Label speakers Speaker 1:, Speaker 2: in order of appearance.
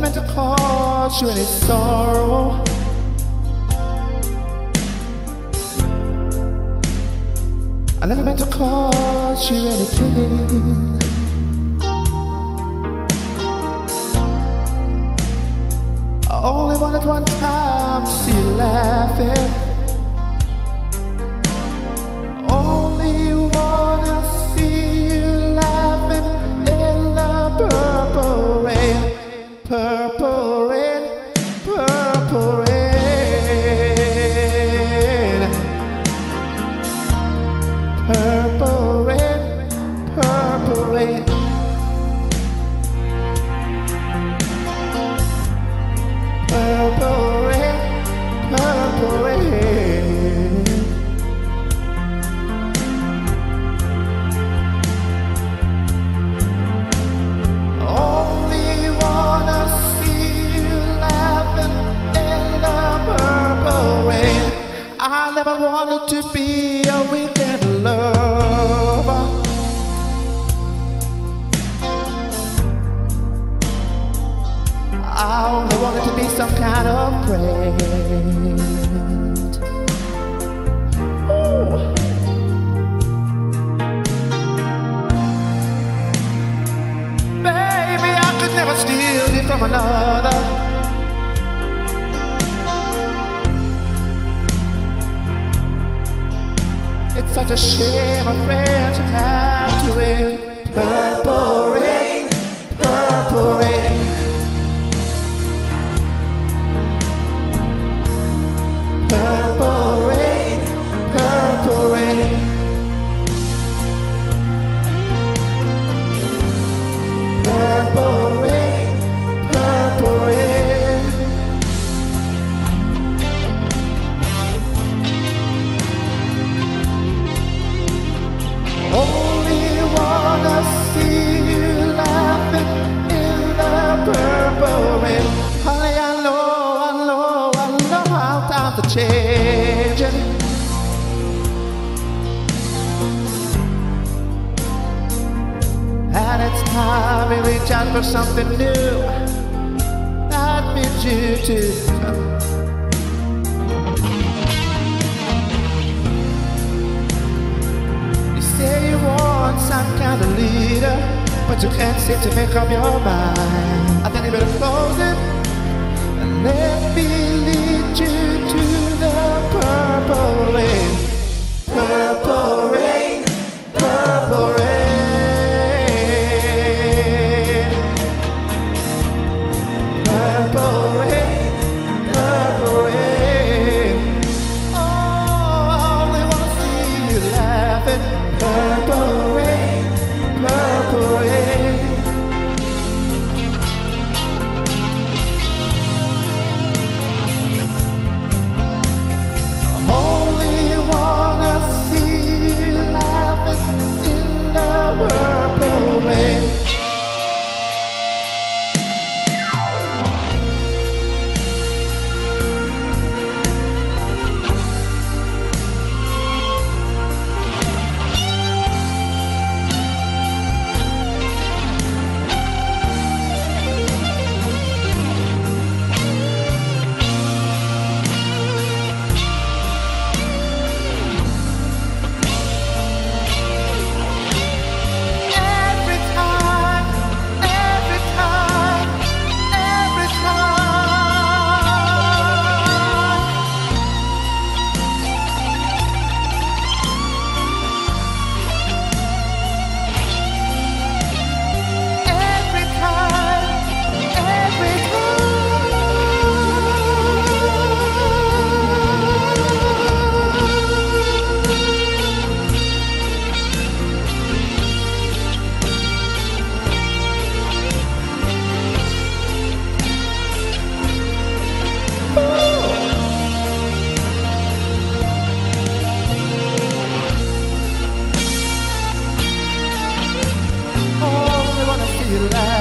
Speaker 1: meant to cause you any sorrow. I never meant to cause you any pain. I only wanted one time to see you laughing. Purple rain, never wanted to be oh, a weekend lover. I only wanted to be some kind of friend. It's such a shame a friend should have to wait. Reach out for something new. That means you too. You say you want some kind of leader, but you can't seem to make up your mind. I think you better close it and let me lead you to the purple rain. Oh,